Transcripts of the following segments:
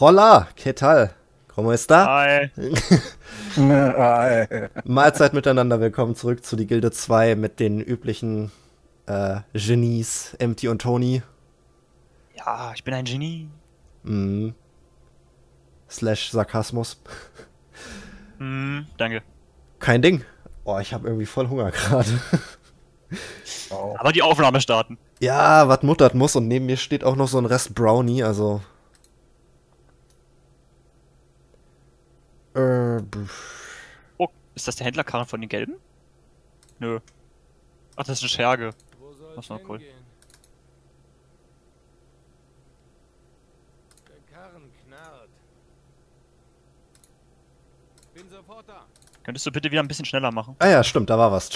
Hola, ¿qué tal? ¿Cómo está? Hi. Mahlzeit miteinander, willkommen zurück zu die Gilde 2 mit den üblichen äh, Genies, Empty und Tony. Ja, ich bin ein Genie. Mm. Slash Sarkasmus. Hm, danke. Kein Ding. Oh, ich habe irgendwie voll Hunger gerade. Aber die Aufnahme starten. ja, was muttert muss und neben mir steht auch noch so ein Rest Brownie, also. Äh. Oh, ist das der Händlerkarren von den Gelben? Nö. Ach, das ist eine Scherge. Wo soll Das ich ist noch cool. hingehen? Der Karren knarrt. Bin sofort da. Könntest du bitte wieder ein bisschen schneller machen? ah ja, stimmt, da war was.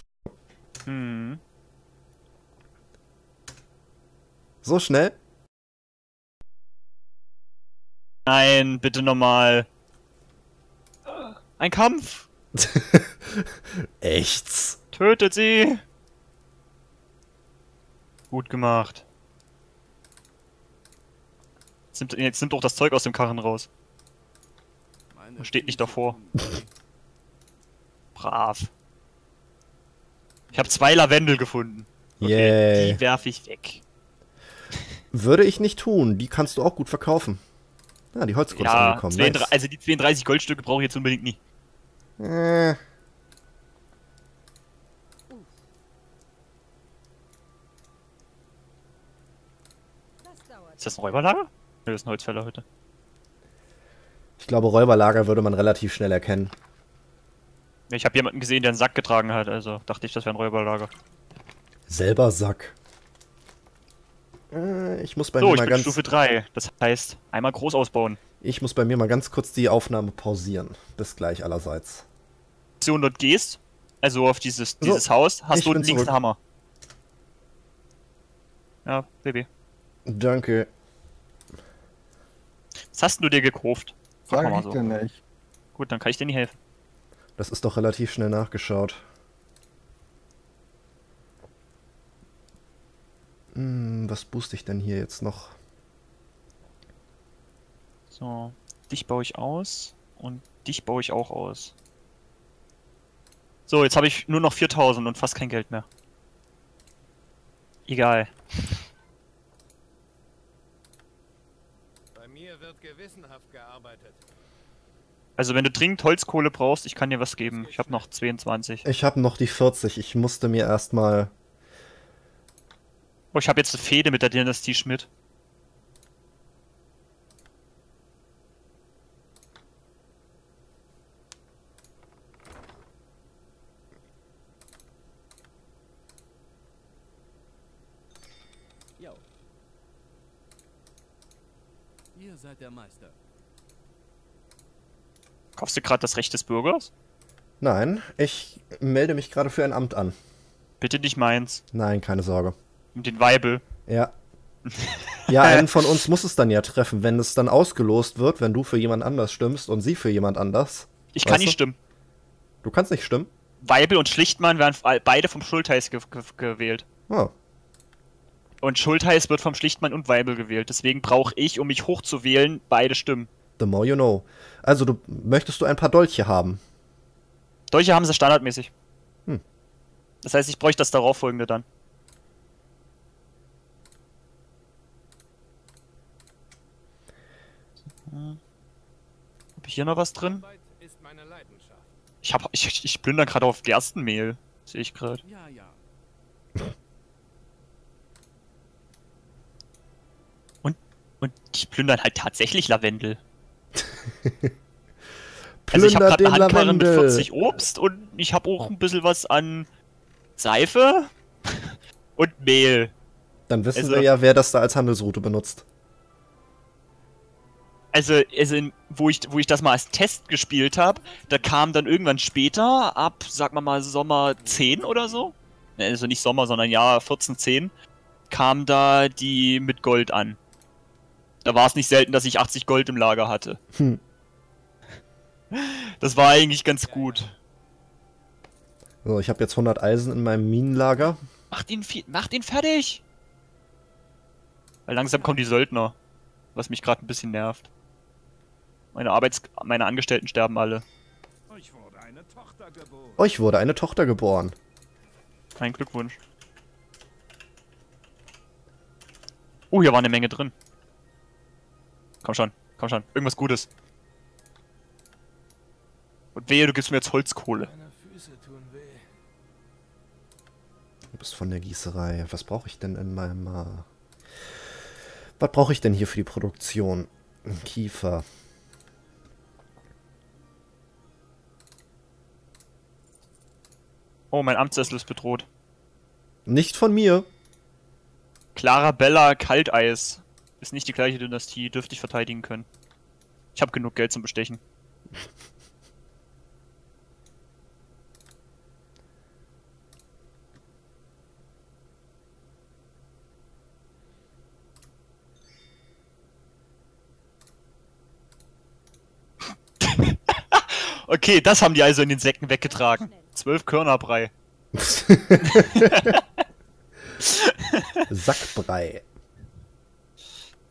Hm. So schnell? Nein, bitte nochmal. Ein Kampf! Echts. Tötet sie! Gut gemacht. Jetzt nimmt, jetzt nimmt doch das Zeug aus dem Karren raus. Meine Steht nicht davor. Brav. Ich habe zwei Lavendel gefunden. Yay. Die werfe ich weg. Würde ich nicht tun. Die kannst du auch gut verkaufen. Ja, die Holzkunst Ja, angekommen. 32, Nice. also die 32 Goldstücke brauche ich jetzt unbedingt nicht. Äh. Ist das ein Räuberlager? Ne, das ist ein Holzfäller heute. ich glaube, Räuberlager würde man relativ schnell erkennen. Ich habe jemanden gesehen, der einen Sack getragen hat, also dachte ich, das wäre ein Räuberlager. Selber Sack. Äh, ich muss bei So, mir ich mal bin ganz. Stufe 3. Das heißt, einmal groß ausbauen. Ich muss bei mir mal ganz kurz die Aufnahme pausieren. Bis gleich allerseits. Du dort gehst, also auf dieses, So, dieses Haus, hast du links zurück. einen Hammer. Ja, Baby. Danke. Was hast du dir gekauft? Frag Sag mal ich so. dir nicht. Gut, dann kann ich dir nicht helfen. Das ist doch relativ schnell nachgeschaut. Hm, was booste ich denn hier jetzt noch? So, dich baue ich aus und dich baue ich auch aus. So, jetzt habe ich nur noch 4000 und fast kein Geld mehr. Egal. Bei mir wird gewissenhaft gearbeitet. Also wenn du dringend Holzkohle brauchst, ich kann dir was geben. Ich habe noch 22. Ich habe noch die 40. Ich musste mir erstmal. Oh, ich habe jetzt eine Fehde mit der Dynastie Schmidt. Jo. Ihr seid der Meister. Kaufst du gerade das Recht des Bürgers? Nein, ich melde mich gerade für ein Amt an. Bitte nicht meins. Nein, keine Sorge. Und den Weibel. Ja. Ja, einen von uns muss es dann ja treffen, wenn es dann ausgelost wird, wenn du für jemand anders stimmst und sie für jemand anders. Ich kann du? nicht stimmen. Du kannst nicht stimmen. Weibel und Schlichtmann werden beide vom Schultheiß ge ge gewählt. Oh, Und Schultheiß wird vom Schlichtmann und Weibel gewählt. Deswegen brauche ich, um mich hochzuwählen, beide Stimmen. The more you know. Also, du möchtest du ein paar Dolche haben? Dolche haben sie standardmäßig. Hm. Das heißt, ich bräuchte das darauffolgende dann. Hm. Hab ich hier noch was drin? Ich hab, ich, ich plündere gerade auf Gerstenmehl. Sehe ich gerade. Ja, ja. Und die plündern halt tatsächlich Lavendel. Also ich habe gerade eine Handkarre mit Lavendel. 40 Obst und ich habe auch ein bisschen was an Seife und Mehl. Dann wissen Also- wir ja, wer das da als Handelsroute benutzt. Also, also in, wo, ich, wo ich das mal als Test gespielt habe, da kam dann irgendwann später, ab, sag mal mal, Sommer 10 oder so, Ne, also nicht Sommer, sondern Jahr 14, 10, kam da die mit Gold an. Da war es nicht selten, dass ich 80 Gold im Lager hatte. Hm. Das war eigentlich ganz gut. So, ich habe jetzt 100 Eisen in meinem Minenlager. Mach den, fi- mach den fertig! Weil langsam kommen die Söldner. Was mich gerade ein bisschen nervt. Meine Arbeits... meine Angestellten sterben alle. Euch wurde eine Tochter geboren. Euch wurde eine Tochter geboren. Mein Glückwunsch. Oh, hier war eine Menge drin. Komm schon, komm schon. Irgendwas Gutes. Und wehe, du gibst mir jetzt Holzkohle. Meine Füße tun weh. Du bist von der Gießerei. Was brauche ich denn in meinem... Äh Was brauche ich denn hier für die Produktion? Ein Kiefer. Oh, mein Amtssessel ist bedroht. Nicht von mir. Clara Bella Kalteis. Ist nicht die gleiche Dynastie, dürfte ich verteidigen können. Ich habe genug Geld zum Bestechen. okay, das haben die also in den Säcken weggetragen. Zwölf Körnerbrei. Sackbrei.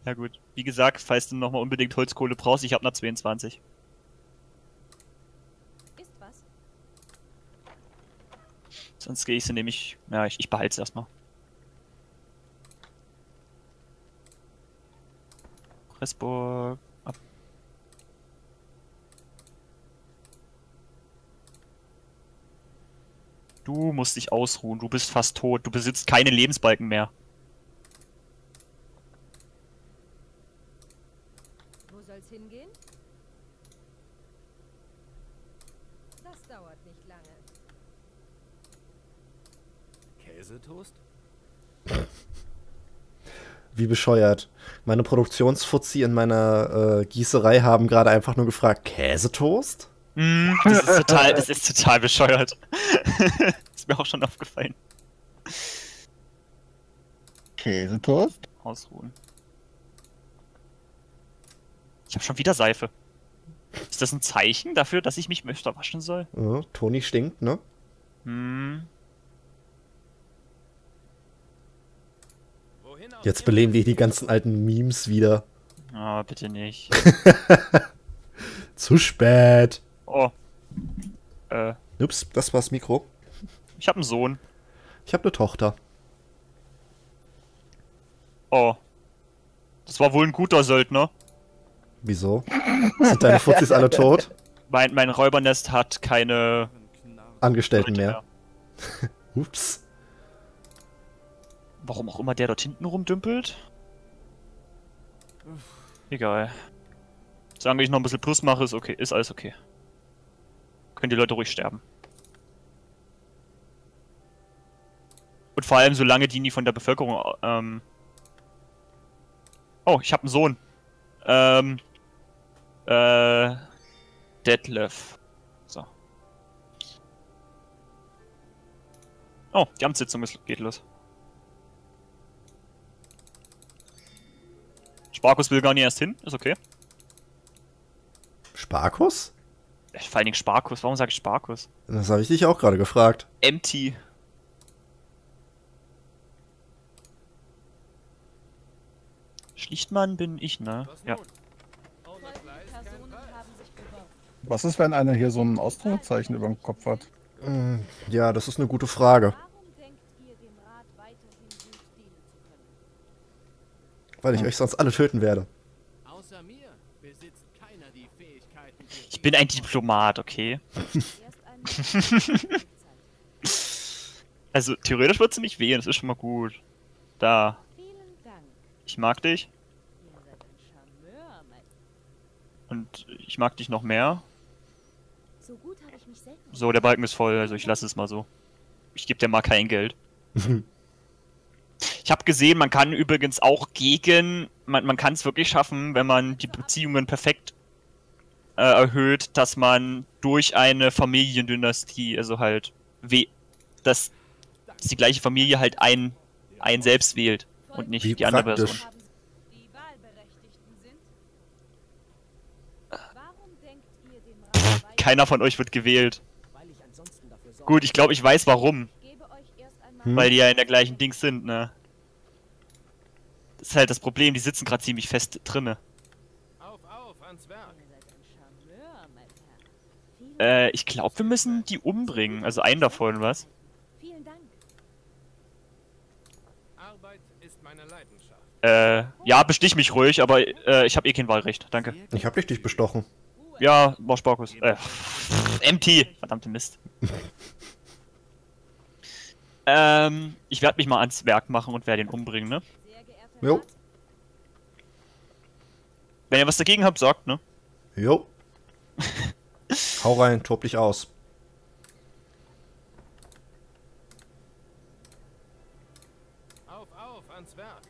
Ja gut. Wie gesagt, falls du nochmal unbedingt Holzkohle brauchst, ich hab noch 22. Ist was? Sonst gehe ich sie nämlich. Ja, ich, ich behalte es erstmal. Pressburg. Ab. Du musst dich ausruhen, du bist fast tot, du besitzt keine Lebensbalken mehr. Wo soll's hingehen? Das dauert nicht lange. Käsetoast? Wie bescheuert. Meine Produktionsfuzzi in meiner äh, Gießerei haben gerade einfach nur gefragt, Käsetoast? Hm, das ist total, das ist total bescheuert. ist mir auch schon aufgefallen. Käsetoast? Ausruhen. Ich habe schon wieder Seife. Ist das ein Zeichen dafür, dass ich mich öfter waschen soll? Ja, Toni stinkt, ne? Hm. Jetzt beleben wir die ganzen alten Memes wieder. Ah, bitte nicht. Zu spät. Oh. Äh, Ups, das war's Mikro. ich habe einen Sohn. Ich habe eine Tochter. Oh. Das war wohl ein guter Söldner. Wieso? Sind deine Fuzzis alle tot? Mein, mein Räubernest hat keine Angestellten Leute mehr. Ups. Warum auch immer der dort hinten rumdümpelt. Egal. Solange ich noch ein bisschen Plus mache, ist okay, ist alles okay. Können die Leute ruhig sterben. Und vor allem, solange die nie von der Bevölkerung. Ähm oh, ich habe einen Sohn. Ähm. Äh. Detlef. So. Oh, die Amtssitzung ist, geht los. Sparkus will gar nicht erst hin, ist okay. Sparkus? Vor allen Dingen Sparkus, warum sage ich Sparkus? Das habe ich dich auch gerade gefragt. Empty. Schlichtmann bin ich, ne? Ja. nun? Ohne Fleiß kein Personen Preis. haben sich beworben. Was ist, wenn einer hier so ein Ausrufezeichen über dem Kopf hat? Hm, Ja, das ist eine gute Frage. Warum denkt ihr, dem Rat weiterhin gut dienen zu können? Weil ich euch sonst alle töten werde. Außer mir besitzt keiner die Fähigkeiten. für Ich bin ein Diplomat, okay? Also, theoretisch wird sie mich wählen, das ist schon mal gut. Da. Vielen Dank. Ich mag dich. Ihr seid ein Charmeur, mein. Und ich mag dich noch mehr. So gut habe ich mich selten. So, der Balken ist voll, also ich lasse es mal so. Ich gebe dir mal kein Geld. Ich habe gesehen, man kann übrigens auch gegen, man, man kann es wirklich schaffen, wenn man die Beziehungen perfekt äh, erhöht, dass man durch eine Familiendynastie, also halt, we dass, die gleiche Familie halt ein, ein selbst wählt und nicht Wie die andere praktisch. Person. Haben die Wahlberechtigten sind. Warum denkt ihr, dem Rat weiter- Keiner von euch wird gewählt. Gut, ich glaube, ich weiß warum. Hm. Weil die ja in der gleichen Dings sind, ne? Das ist halt das Problem, die sitzen gerade ziemlich fest drinne. Auf, auf, ans Werk. Äh, ich glaube, wir müssen die umbringen. Also einen davon, was? vielen Dank. Arbeit ist meine Leidenschaft. Äh, ja, bestich mich ruhig, aber äh, ich habe eh kein Wahlrecht. Danke. Ich hab dich dich bestochen. Ja, war Sparkus. Äh, MT. Verdammte Mist. ähm, ich werde mich mal ans Werk machen und werde ihn umbringen, ne? Jo. Wenn ihr was dagegen habt, sagt, ne? Jo. Hau rein, tob dich aus. Auf, auf, ans Werk.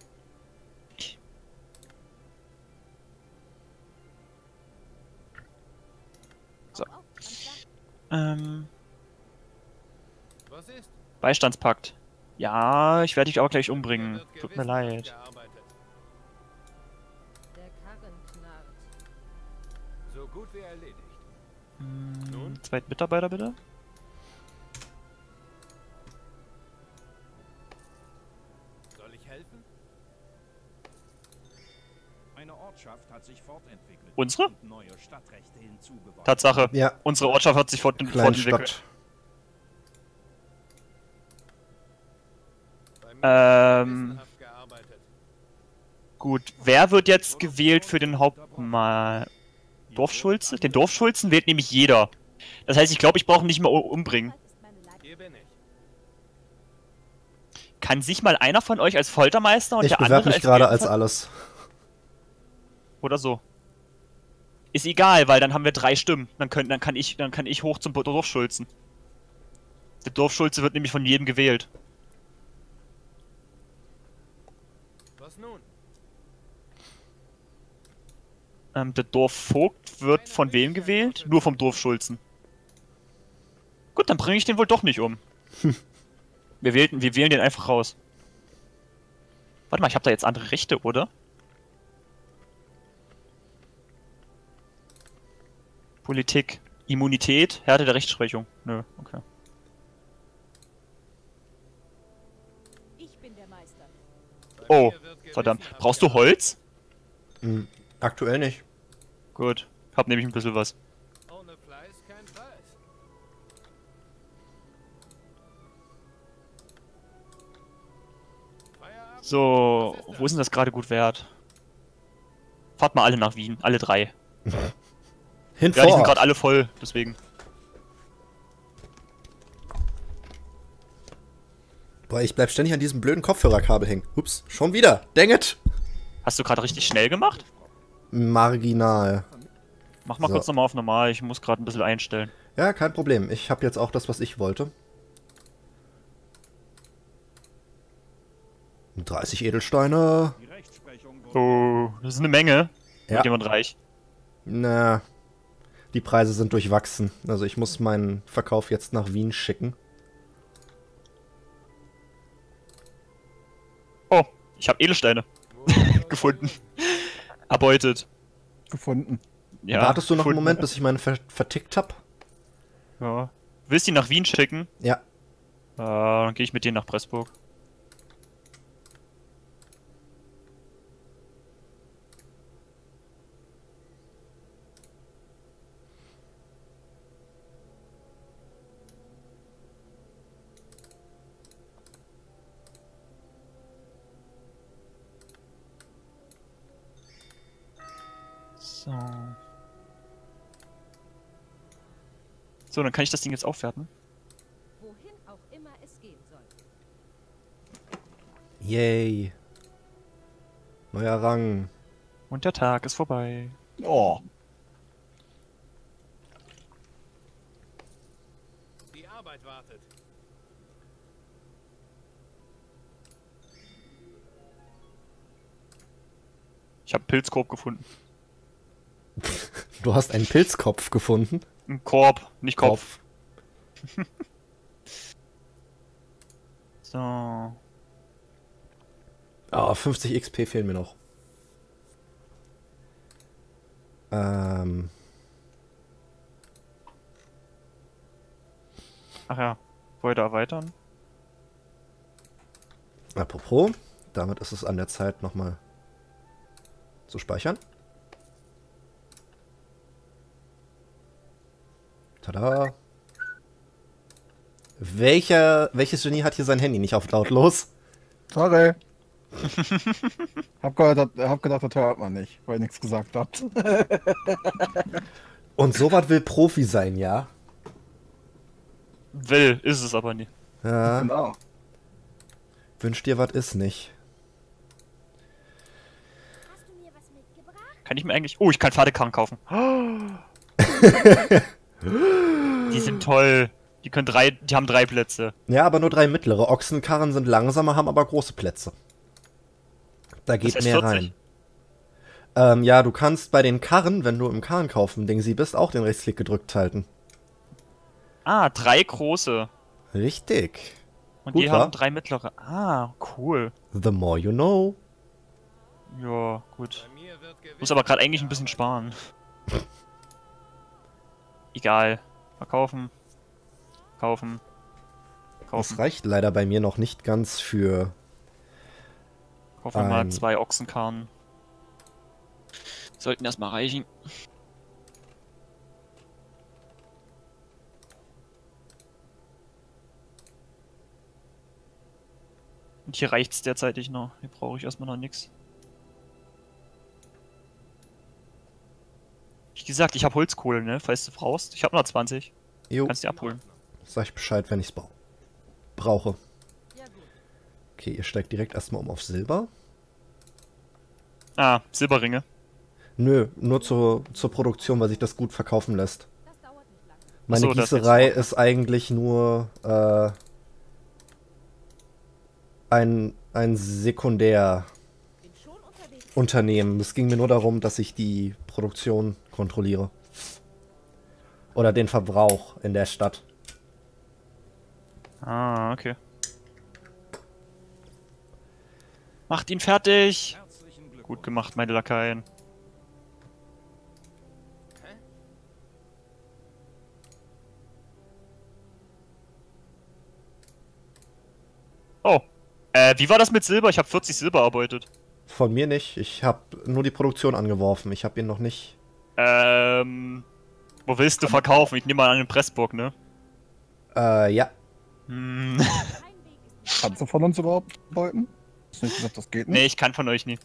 So. auf, auf, ans Werk. Ähm, Was ist? Beistandspakt. Ja, ich werde dich aber gleich umbringen. Tut mir leid. abgearbeitet. Der Karren knarrt. So gut wie erledigt. Hm, Nun? Zweiten Mitarbeiter bitte. Unsere? und neue Stadtrechte hinzugewonnen. Tatsache. Ja, Unsere Ortschaft hat sich fort fortentwickelt. Ähm. Gut, wer wird jetzt gewählt für den Hauptmal? Dorfschulze? Den Dorfschulzen wählt nämlich jeder. Das heißt, ich glaube, ich brauche ihn nicht mehr umbringen. Kann sich mal einer von euch als Foltermeister und Ich der andere mich gerade Wehrpfeil- als alles. Oder so. Ist egal, weil dann haben wir drei Stimmen. Dann, können, dann, kann, ich, dann kann ich hoch zum Dorfschulzen. Der Dorfschulze wird nämlich von jedem gewählt. Was nun? Ähm, der Dorfvogt wird von wem gewählt? Nur vom Dorfschulzen. Gut, dann bringe ich den wohl doch nicht um. wir, wählten, wir wählen den einfach raus. Warte mal, ich habe da jetzt andere Rechte, oder? Politik. Immunität, Härte der Rechtsprechung. Nö, okay. Ich bin der Meister. Bei Oh, verdammt. Brauchst du Holz? Hm, aktuell nicht. Gut. Hab nämlich ein bisschen was. So, wo ist denn das gerade gut wert? Fahrt mal alle nach Wien, alle drei. Hin Ja, die sind vor. gerade alle voll, deswegen. Boah, ich bleib ständig an diesem blöden Kopfhörerkabel hängen. Ups, schon wieder. Dang it. Hast du gerade richtig schnell gemacht? Marginal. Mach mal So. kurz nochmal auf normal, ich muss gerade ein bisschen einstellen. Ja, kein Problem. Ich habe jetzt auch das, was ich wollte. 30 Edelsteine. Oh, das ist eine Menge. Ja. Wird jemand reich? Na, die Preise sind durchwachsen. Also ich muss meinen Verkauf jetzt nach Wien schicken. Oh, ich habe Edelsteine gefunden. Erbeutet. Gefunden. Ja, Wartest du noch einen gefunden. Moment, bis ich meine ver vertickt hab? Ja. Willst du ihn nach Wien schicken? Ja. Äh, dann gehe ich mit dir nach Pressburg. So. So, dann kann ich das Ding jetzt aufwerten. Wohin auch immer es gehen soll. Yay. Neuer Rang. Und der Tag ist vorbei. Oh. Die Arbeit wartet. Ich habe einen Pilzkorb gefunden. Du hast einen Pilzkopf gefunden. Ein Korb, nicht Kopf. So. Ah, 50 XP fehlen mir noch. Ähm, Ach ja. Weiter erweitern. apropos, damit ist es an der Zeit nochmal zu speichern. Tada. Welcher, welches Genie hat hier sein Handy nicht auf lautlos? Sorry. hab, dat- hab gedacht, das hört man nicht, weil ihr nichts gesagt habt. Und sowas will Profi sein, ja? Will, ist es aber nie. Ja, Genau. wünsch dir was ist nicht. Hast du mir was mitgebracht? Kann ich mir eigentlich. Oh, ich kann Pfadekarren kaufen. die sind toll. Die können drei. Die haben drei Plätze. Ja, aber nur drei mittlere. Ochsenkarren sind langsamer, haben aber große Plätze. Da geht heißt mehr 40? rein. Ähm, ja, du kannst bei den Karren, wenn du im Karren kaufen Ding sie bist, auch den Rechtsklick gedrückt halten. Ah, drei große. Richtig. Und Gut, die wa? haben drei mittlere. Ah, cool. The more you know. Ja, gut. Muss aber gerade eigentlich ein bisschen sparen. Egal. Verkaufen. Kaufen. Das Kaufen. reicht leider bei mir noch nicht ganz für. Kaufen wir mal zwei Ochsenkarren. Sollten erstmal reichen. Und hier reicht's derzeitig noch. Hier brauche ich erstmal noch nichts. Gesagt, ich habe Holzkohle, ne? Falls du brauchst. Ich habe noch 20. Jo, Kannst du abholen. sag ich Bescheid, wenn ich's brau brauche. Okay, ihr steigt direkt erstmal um auf Silber. Ah, Silberringe. Nö, nur zur, zur Produktion, weil sich das gut verkaufen lässt. Meine so, Gießerei ist eigentlich nur äh, ein, ein Sekundärunternehmen. Es ging mir nur darum, dass ich die Produktion kontrolliere. Oder den Verbrauch in der Stadt. Ah, okay. Macht ihn fertig! Gut gemacht, meine Lakaien. Oh. Äh, wie war das mit Silber? Ich habe 40 Silber erbeutet. Von mir nicht. Ich habe nur die Produktion angeworfen. Ich habe ihn noch nicht. Ähm. Wo willst du verkaufen? Ich nehme mal an den Pressburg, ne? Äh, ja. Hm. Kannst du von uns überhaupt beuten? Hast du nicht gesagt, das geht nicht? nee, ich kann von euch nie.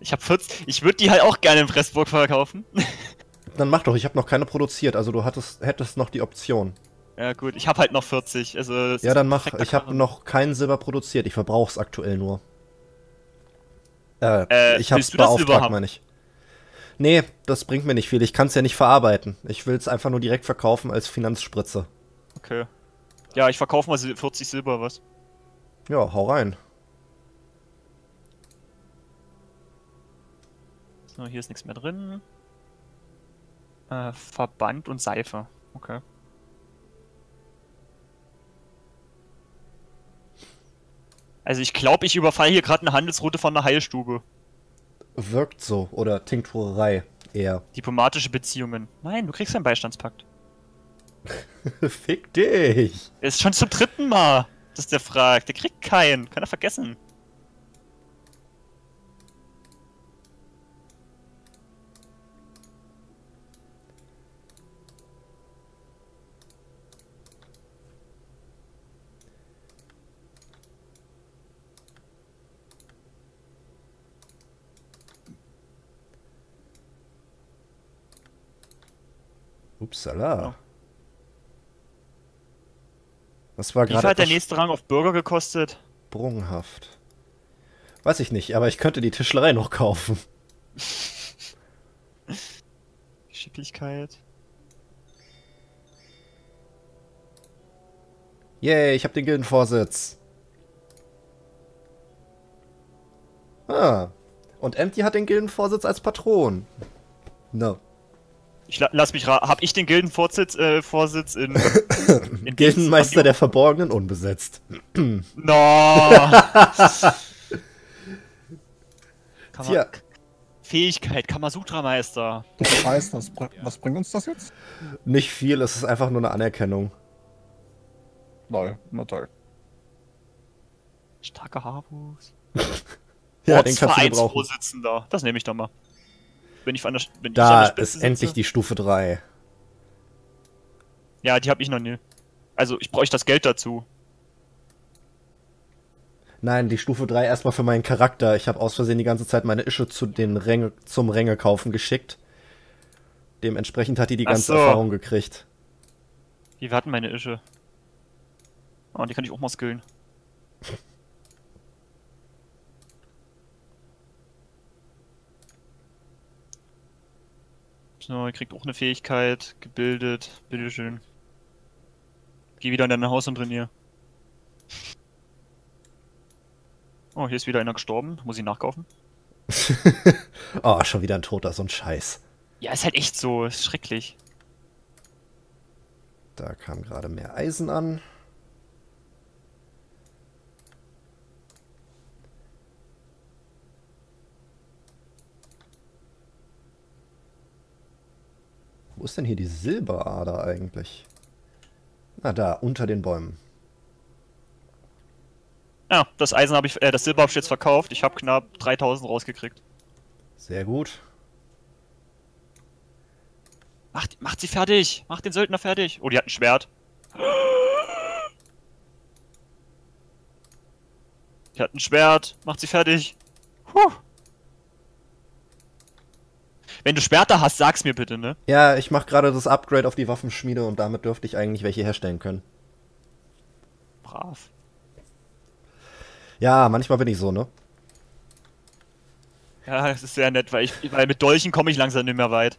Ich habe 40. Ich würde die halt auch gerne in Pressburg verkaufen. Dann mach doch. Ich habe noch keine produziert. Also du hattest, hättest noch die Option. ja, gut. Ich habe halt noch 40. Also. Ja, dann mach. Ich habe noch kein Silber produziert. Ich verbrauche es aktuell nur. Äh, Äh, ich habe willst du das Silber beauftragt, meine ich. Nee, das bringt mir nicht viel. Ich kann es ja nicht verarbeiten. Ich will es einfach nur direkt verkaufen als Finanzspritze. Okay. Ja, ich verkaufe mal Sil- 40 Silber, was? Ja, hau rein. So, hier ist nichts mehr drin. Äh, Verband und Seife. Okay. Also ich glaube, ich überfalle hier gerade eine Handelsroute von einer Heilstube. Wirkt so. Oder Tinkturerei eher. Diplomatische Beziehungen. Nein, du kriegst einen Beistandspakt. Fick dich. Ist schon zum dritten Mal, dass der fragt. Der kriegt keinen. Kann er vergessen. Upsala. Ja. Das war Wie viel gerade hat der nächste Rang auf Bürger gekostet? sprunghaft. Weiß ich nicht, aber ich könnte die Tischlerei noch kaufen. Geschicklichkeit. Yay, ich habe den Gildenvorsitz. Ah. Und Empty hat den Gildenvorsitz als Patron. No. Ich la lass mich ra Hab ich den Gildenvorsitz äh, Vorsitz in, in Gildenmeister der Verborgenen unbesetzt. No! Tja. Fähigkeit, Kamasutra-Meister. Das heißt, was, br- was bringt uns das jetzt? Nicht viel, es ist einfach nur eine Anerkennung. Lol, na toll. Starker Haarwuchs. Ja, den kannst du gebrauchen. Ortsvereinsvorsitzender. Das nehme ich doch mal. Wenn ich an der, wenn ich an Da der Spitze ist endlich sitze. die Stufe 3. Ja, die habe ich noch nie. Also, ich bräuchte das Geld dazu. Nein, die Stufe 3 erstmal für meinen Charakter. Ich habe aus Versehen die ganze Zeit meine Ische zu den Ränge, zum Ränge kaufen geschickt. Dementsprechend hat die die Ach ganze so. Erfahrung gekriegt. Wie warten meine Ische? Oh, die kann ich auch mal skillen. So, ihr kriegt auch eine Fähigkeit, gebildet, bitteschön. Geh wieder in dein Haus und trainier. Oh, hier ist wieder einer gestorben. Muss ich nachkaufen? oh, schon wieder ein Toter, so ein Scheiß. Ja, ist halt echt so. Ist schrecklich. Da kam gerade mehr Eisen an. Wo ist denn hier die Silberader eigentlich? Na da, unter den Bäumen. Ja, das Eisen habe ich, äh, das Silber habe ich jetzt verkauft. Ich habe knapp 3000 rausgekriegt. Sehr gut. Macht, macht sie fertig! Macht den Söldner fertig! Oh, die hat ein Schwert. Die hat ein Schwert. Macht sie fertig. Puh. Wenn du Schwerter hast, sag's mir bitte, ne? Ja, ich mache gerade das Upgrade auf die Waffenschmiede und damit dürfte ich eigentlich welche herstellen können. Brav. Ja, manchmal bin ich so, ne? Ja, das ist sehr nett, weil ich, weil mit Dolchen komme ich langsam nicht mehr weit.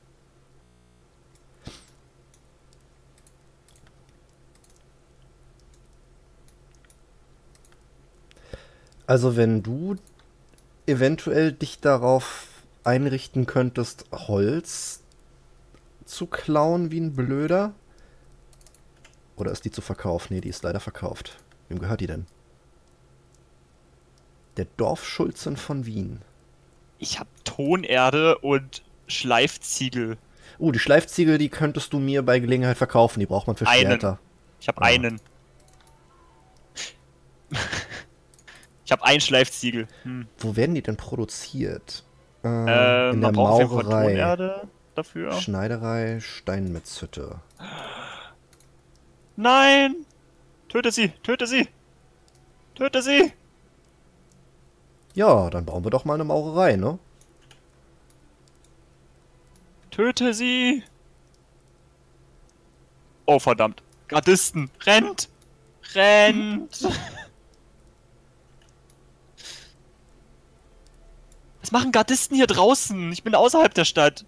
Also wenn du eventuell dich darauf einrichten könntest, Holz zu klauen wie ein Blöder? Oder ist die zu verkaufen? Nee, die ist leider verkauft. Wem gehört die denn? Der Dorfschulzen von Wien. Ich habe Tonerde und Schleifziegel. Oh, die Schleifziegel, die könntest du mir bei Gelegenheit verkaufen. Die braucht man für Einen. Schwerter. Ich habe Ah. einen. ich habe ein Schleifziegel. Hm. Wo werden die denn produziert? Äh, Ähm, in der man braucht Maurerei, dafür. Schneiderei, Steinmetzhütte. Nein! Töte sie! Töte sie! Töte sie! Ja, dann bauen wir doch mal eine Maurerei, ne? Töte sie! Oh verdammt. Gardisten! Rennt! Rennt! Was machen Gardisten hier draußen? Ich bin außerhalb der Stadt.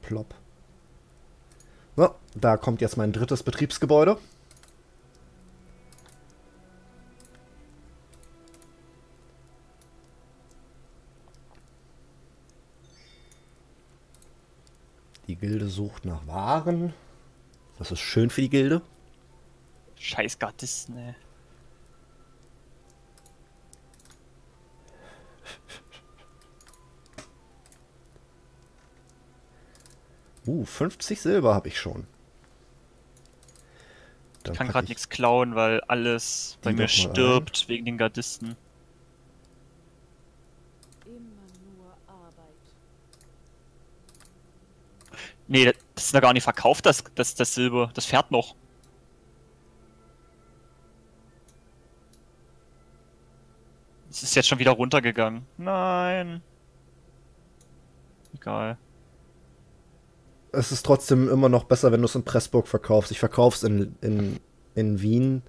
Plopp. So, da kommt jetzt mein drittes Betriebsgebäude. Die Gilde sucht nach Waren. Das ist schön für die Gilde. Scheiß Gardisten, ey. Uh, 50 Silber habe ich schon. Dann Ich kann gerade ich- nichts klauen, weil alles bei mir stirbt wegen den Gardisten. Immer nur Arbeit. Nee, das ist noch gar nicht verkauft, das, das, das Silber. Das fährt noch. Es ist jetzt schon wieder runtergegangen. Nein. Egal. Es ist trotzdem immer noch besser, wenn du es in Pressburg verkaufst. Ich verkaufe es in, in, in Wien,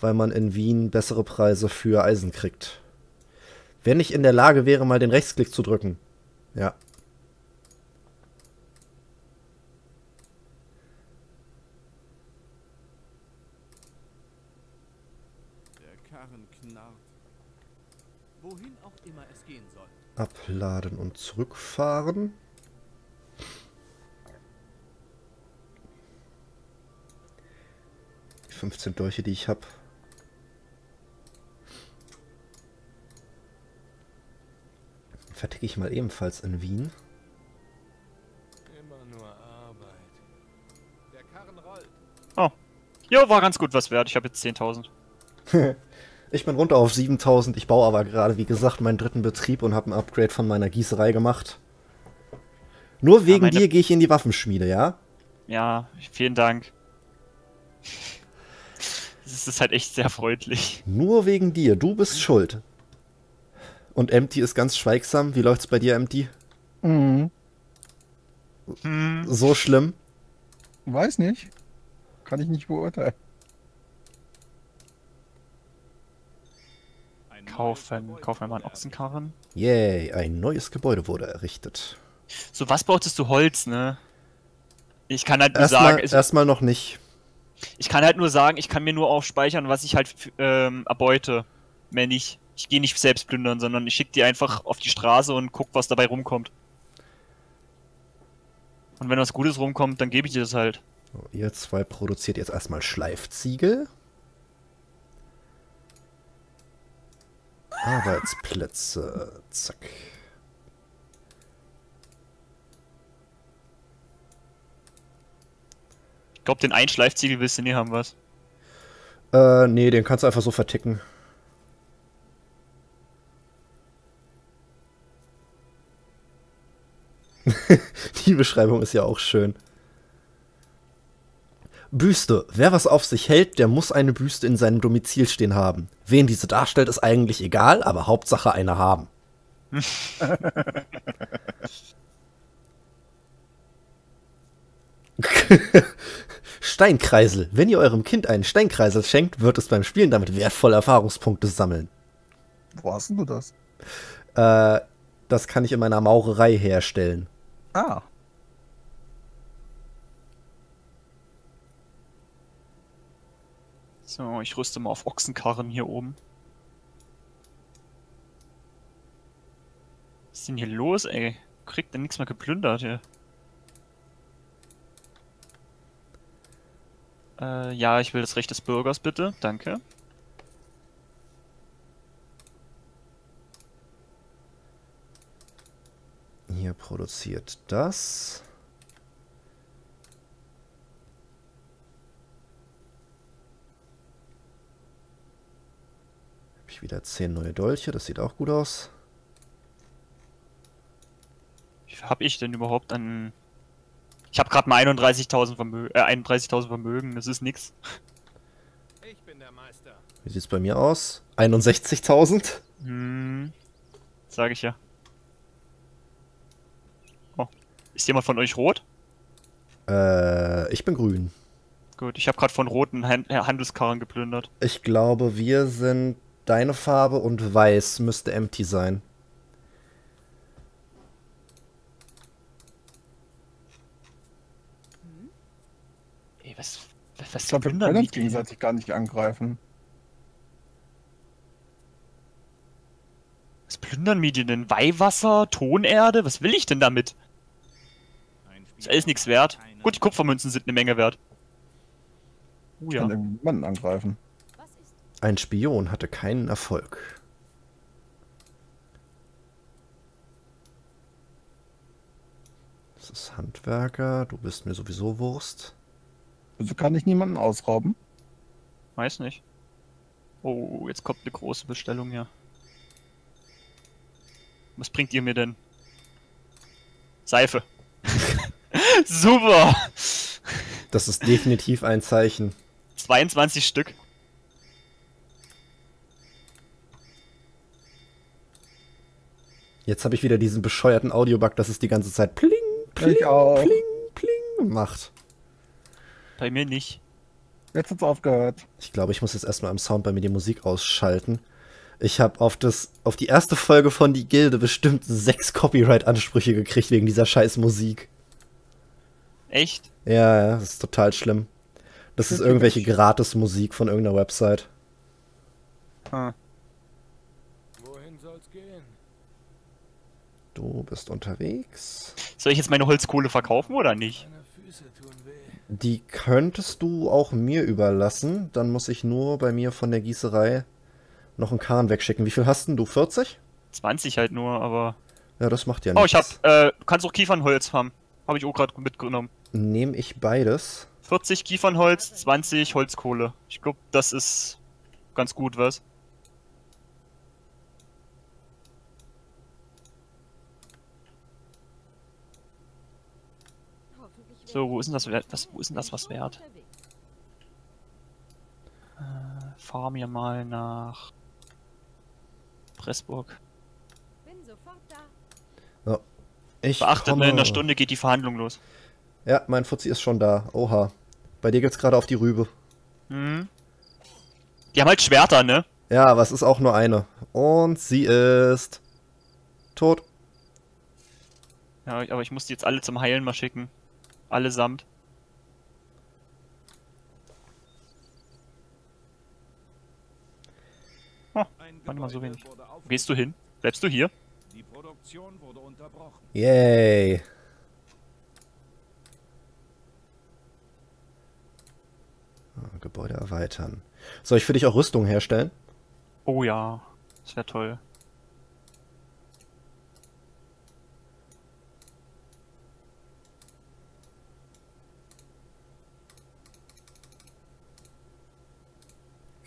weil man in Wien bessere Preise für Eisen kriegt. Wenn ich in der Lage wäre, mal den Rechtsklick zu drücken. Ja. Der Karren knarrt. Wohin auch immer es gehen soll. Abladen und zurückfahren. Die 15 Dolche, die ich habe. Verticke ich mal ebenfalls in Wien. Immer nur Arbeit. Der Karren rollt. Jo, war ganz gut was wert. Ich habe jetzt 10.000. Ich bin runter auf 7000. Ich baue aber gerade, wie gesagt, meinen dritten Betrieb und habe ein Upgrade von meiner Gießerei gemacht. Nur wegen meine- dir gehe ich in die Waffenschmiede, ja? Ja, vielen Dank. Das ist halt echt sehr freundlich. Nur wegen dir. Du bist schuld. Und Empty ist ganz schweigsam. Wie läuft's bei dir, Empty? Mhm. Hm. So schlimm? Weiß nicht. Kann ich nicht beurteilen. Ein neues Kaufen, kaufen wir mal einen Ochsenkarren. Yay, ein neues Gebäude wurde errichtet. So, was brauchtest du Holz, ne? Ich kann halt nur Erstmal, sagen, ich, erstmal noch nicht. ich kann halt nur sagen, ich kann mir nur aufspeichern, was ich halt ähm, erbeute. Mehr nicht. Ich gehe nicht selbst plündern, sondern ich schicke die einfach auf die Straße und guck, was dabei rumkommt. Und wenn was Gutes rumkommt, dann gebe ich dir das halt. So, ihr zwei produziert jetzt erstmal Schleifziegel. Arbeitsplätze. Zack. Ich glaube, den einen Schleifziegel willst du nie haben, was? Äh, nee, den kannst du einfach so verticken. Die Beschreibung ist ja auch schön. Büste. Wer was auf sich hält, der muss eine Büste in seinem Domizil stehen haben. Wen diese darstellt, ist eigentlich egal, aber Hauptsache eine haben. Steinkreisel. Wenn ihr eurem Kind einen Steinkreisel schenkt, wird es beim Spielen damit wertvolle Erfahrungspunkte sammeln. Wo hast du das? Äh, das kann ich in meiner Maurerei herstellen. Ah. So, ich rüste mal auf Ochsenkarren hier oben. Was ist denn hier los, ey? Kriegt denn nichts mehr geplündert hier? Äh, ja, ich will das Recht des Bürgers, bitte. Danke. Hier produziert das. Wieder 10 neue Dolche, das sieht auch gut aus. Wie viel hab ich denn überhaupt an... Ich habe gerade mal 31.000 Vermö äh, 31.000 Vermögen, das ist nix. Ich bin der Meister. Wie sieht's bei mir aus? 61.000? Hm, sag ich ja. Oh, ist jemand von euch rot? Äh, ich bin grün. Gut, ich habe gerade von roten Han Handelskarren geplündert. Ich glaube, wir sind deine Farbe und weiß müsste empty sein. Ey, was, was, was Ich glaube, wir plündern können uns die denn? gegenseitig gar nicht angreifen. Was plündern die denn? Weihwasser, Tonerde? Was will ich denn damit? Ist alles nichts wert. Gut, die Kupfermünzen sind eine Menge wert. Oh Ich ja. kann irgendjemanden angreifen. Ein Spion hatte keinen Erfolg. Das ist Handwerker, du bist mir sowieso Wurst. Also kann ich niemanden ausrauben. Weiß nicht. Oh, jetzt kommt eine große Bestellung hier. Was bringt ihr mir denn? Seife. Super! Das ist definitiv ein Zeichen. 22 Stück. Jetzt habe ich wieder diesen bescheuerten Audiobug, dass es die ganze Zeit pling, pling, pling, pling macht. Bei mir nicht. Jetzt hat's aufgehört. Ich glaube, ich muss jetzt erstmal am Sound bei mir die Musik ausschalten. Ich habe auf, das- auf die erste Folge von Die Gilde bestimmt sechs Copyright-Ansprüche gekriegt wegen dieser scheiß Musik. Echt? Ja, ja, das ist total schlimm. Das ist irgendwelche Gratis-Musik von irgendeiner Website. Hm. Wohin soll's gehen? Du bist unterwegs. Soll ich jetzt meine Holzkohle verkaufen oder nicht? Die könntest du auch mir überlassen. Dann muss ich nur bei mir von der Gießerei noch einen Kahn wegschicken. Wie viel hast denn du? 40? 20 halt nur, aber. Ja, das macht ja nichts. Oh, ich hab. Äh, du kannst auch Kiefernholz haben. Habe ich auch gerade mitgenommen. Nehme ich beides. 40 Kiefernholz, 20 Holzkohle. Ich glaube, das ist ganz gut, was? So, wo ist denn das wert? Was, wo ist denn das was wert? Äh, fahr mir mal nach Pressburg. Bin sofort da. Ich Beachtet, komme. ne, in einer Stunde geht die Verhandlung los. Ja, mein Fuzzi ist schon da. Oha. Bei dir geht's gerade auf die Rübe. Hm. Die haben halt Schwerter, ne? Ja, aber es ist auch nur eine. Und sie ist tot. Ja, aber ich muss die jetzt alle zum Heilen mal schicken. Allesamt. Ein Warte mal, so wenig. Wo gehst du hin? Bleibst du hier? Die Produktion wurde unterbrochen. Yay. Ah, Gebäude erweitern. Soll ich für dich auch Rüstung herstellen? Oh ja, das wäre toll.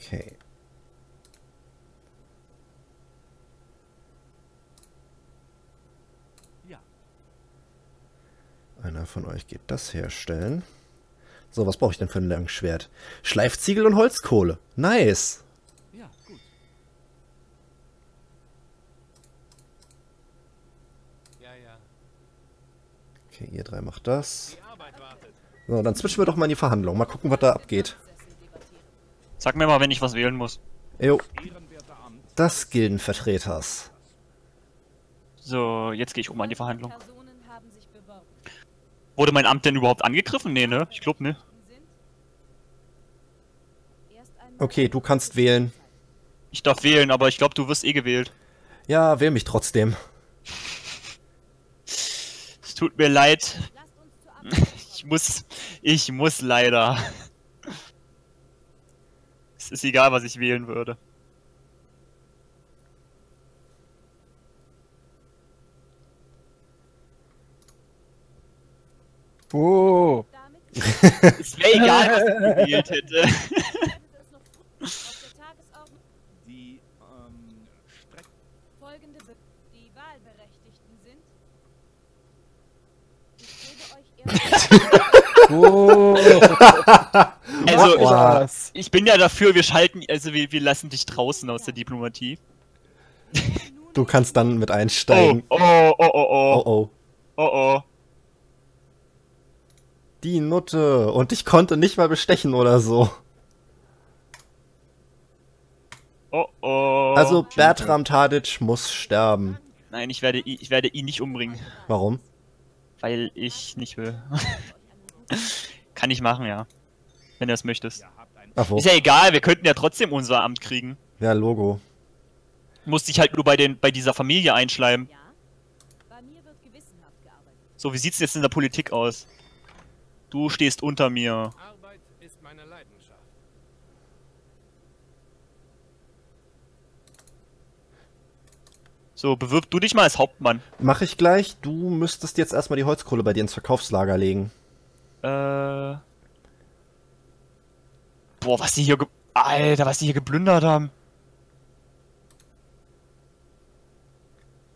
Okay. Ja. Einer von euch geht das herstellen. So, was brauche ich denn für ein Langschwert? Schleifziegel und Holzkohle. Nice. Ja, gut. Ja, ja. Okay, ihr drei macht das. So, dann switchen wir doch mal in die Verhandlung. Mal gucken, was da abgeht. Sag mir mal, wenn ich was wählen muss. Jo, das Gildenvertreters. So, jetzt gehe ich um an die Verhandlung. Wurde mein Amt denn überhaupt angegriffen? Nee, ne? Ich glaube, ne. Okay, du kannst wählen. Ich darf wählen, aber ich glaube, du wirst eh gewählt. Ja, wähl mich trotzdem. Es tut mir leid. Ich muss, ich muss leider. Es ist egal, was ich wählen würde. Oh, Es wäre egal, was ich gewählt hätte. Die, ähm, folgende Be Die Wahlberechtigten sind. Ich gebe euch oh, Also, ich, was? ich bin ja dafür, wir schalten, also wir, wir lassen dich draußen aus der Diplomatie. Du kannst dann mit Oh, einsteigen. oh, oh, oh, Oh oh, oh. oh, oh. Die Nutte. Und ich konnte nicht mal bestechen oder so. Oh, oh. Also Bertram Tadic muss sterben. Nein, ich werde, ich werde ihn nicht umbringen, Warum? weil ich nicht will. Kann ich machen, ja. Wenn du es möchtest. Ach wo. Ist ja egal, wir könnten ja trotzdem unser Amt kriegen. Ja, Logo. Musste ich halt nur bei, den, bei dieser Familie einschleimen. Ja. Bei mir wird gewissenhaft gearbeitet. So, wie sieht's jetzt in der Politik aus? Du stehst unter mir. Arbeit ist meine Leidenschaft. So, bewirb du dich mal als Hauptmann. Mach ich gleich. Du müsstest jetzt erstmal die Holzkohle bei dir ins Verkaufslager legen. Äh. Boah, was die hier ge Alter, was die hier geplündert haben.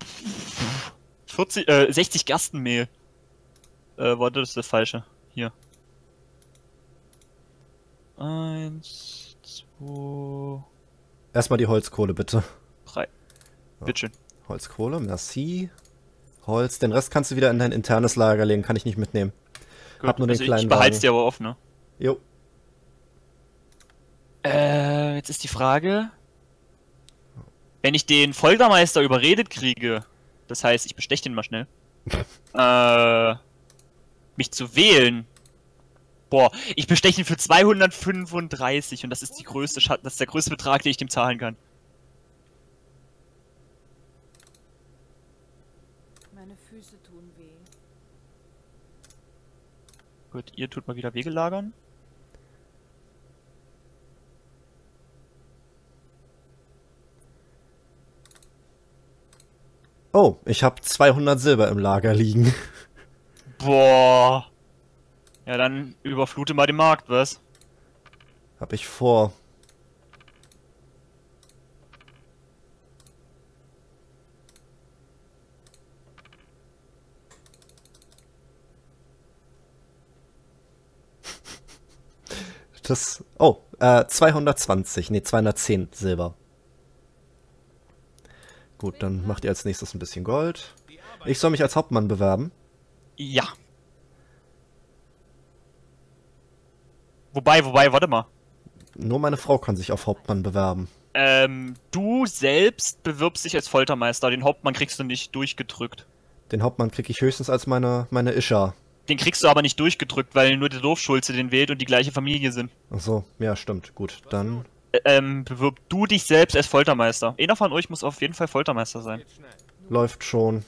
Pff, 40, äh, 60 Gerstenmehl. Äh, warte, das ist das falsche. Hier. Eins, zwei, Erstmal die Holzkohle, bitte. drei. Bitteschön. Holzkohle, merci. Holz, den Rest kannst du wieder in dein internes Lager legen, kann ich nicht mitnehmen. Gut, Hab nur den also kleinen ich behalte dir aber offen, ne? Jo. Äh, jetzt ist die Frage, wenn ich den Foltermeister überredet kriege, das heißt, ich besteche den mal schnell, äh, mich zu wählen. Boah, ich besteche ihn für 235 und das ist die größte Schatten, das ist der größte Betrag, den ich dem zahlen kann. Meine Füße tun weh. Gut, ihr tut mal wieder Wege lagern. Oh, ich habe 200 Silber im Lager liegen. Boah. Ja, dann überflute mal den Markt, was? Hab ich vor. Das. Oh, äh, 220. Nee, 210 Silber. Gut, dann macht ihr als nächstes ein bisschen Gold. Ich soll mich als Hauptmann bewerben. Ja. Wobei, wobei, warte mal. Nur meine Frau kann sich auf Hauptmann bewerben. Ähm, du selbst bewirbst dich als Foltermeister. Den Hauptmann kriegst du nicht durchgedrückt. Den Hauptmann kriege ich höchstens als meine, meine Isha. Den kriegst du aber nicht durchgedrückt, weil nur der Dorfschulze den wählt und die gleiche Familie sind. Ach so, ja, stimmt. Gut, dann. Ähm, bewirb du dich selbst als Foltermeister. Einer von euch muss auf jeden Fall Foltermeister sein. Läuft schon.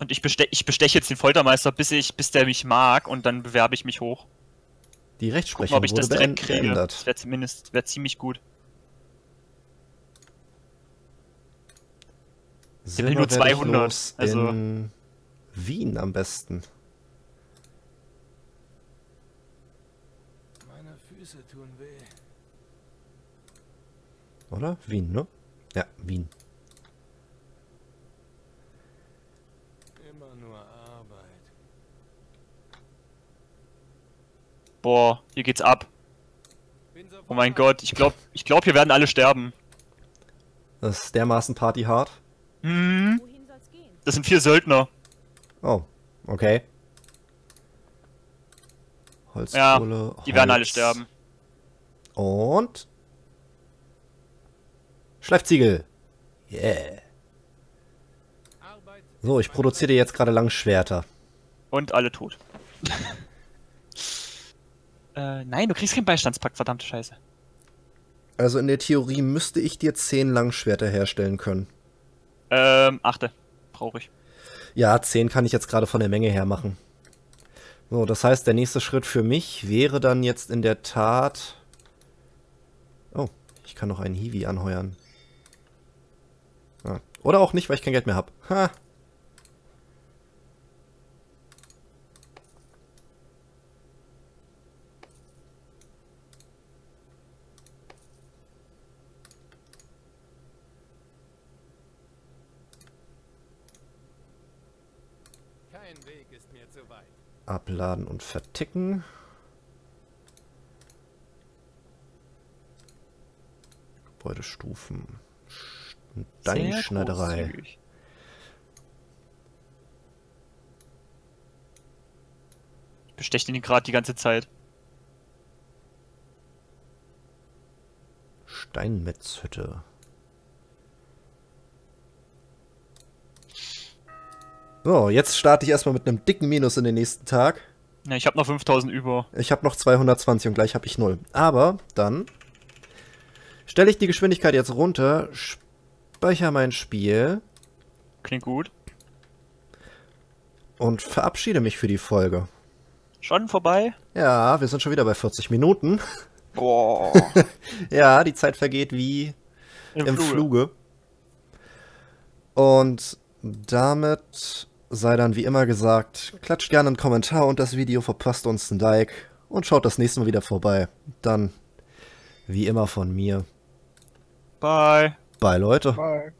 Und ich besteche ich bestech jetzt den Foltermeister, bis ich, bis der mich mag und dann bewerbe ich mich hoch. Die Gucken, Rechtsprechung ob ich wurde das direkt kriege. beendet. Das wäre zumindest, wäre ziemlich gut. Silber nur werde ich 200, los also- in Wien am besten. Meine Füße tun weh. Oder? Wien, ne? Ja, Wien. Immer nur Arbeit. Boah, hier geht's ab. Oh mein. Gott, ich glaube, ich glaub, hier werden alle sterben. Das ist dermaßen Party hard. Hm, das sind vier Söldner. Oh, okay. Holzkohle. Die werden alle Holz. sterben. Und. Schleifziegel. Yeah. So, ich produziere jetzt gerade Langschwerter. Und alle tot. äh, nein, du kriegst keinen Beistandspakt, verdammte Scheiße. Also in der Theorie müsste ich dir 10 Langschwerter herstellen können. Ähm, achte. Brauche ich. Ja, 10 kann ich jetzt gerade von der Menge her machen. So, das heißt, der nächste Schritt für mich wäre dann jetzt in der Tat. Oh, ich kann noch einen Hiwi anheuern. Oder auch nicht, weil ich kein Geld mehr habe. Ha. Kein Weg ist mir zu weit. Abladen und verticken. Gebäudestufen. Steinschneiderei. Sehr großzügig. Ich besteche den gerade die ganze Zeit. Steinmetzhütte. So, jetzt starte ich erstmal mit einem dicken Minus in den nächsten Tag. Ja, ich habe noch 5000 über. Ich habe noch 220 und gleich habe ich 0. Aber dann stelle ich die Geschwindigkeit jetzt runter, speichere mein Spiel Klingt gut. und verabschiede mich für die Folge. Schon vorbei? Ja, wir sind schon wieder bei 40 Minuten. Boah. Ja, die Zeit vergeht wie Im, im Fluge. Fluge. Und damit sei dann wie immer gesagt, klatscht gerne einen Kommentar und das Video, verpasst uns ein Like und schaut das nächste Mal wieder vorbei. Dann wie immer von mir. Bye. Bye Leute. Bye.